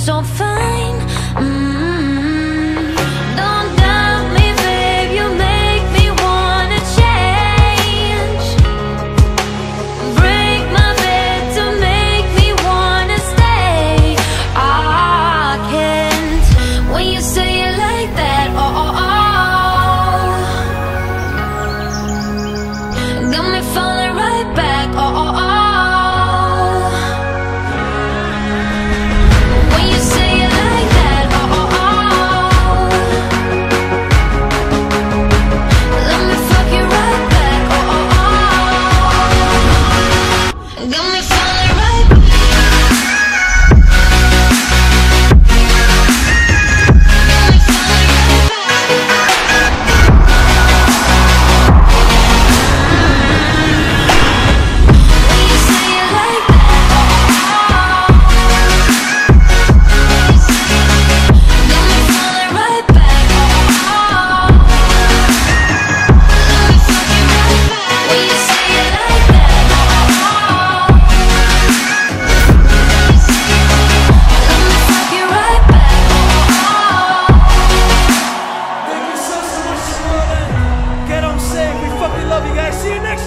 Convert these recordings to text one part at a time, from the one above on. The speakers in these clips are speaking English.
sans fin.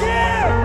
Yeah.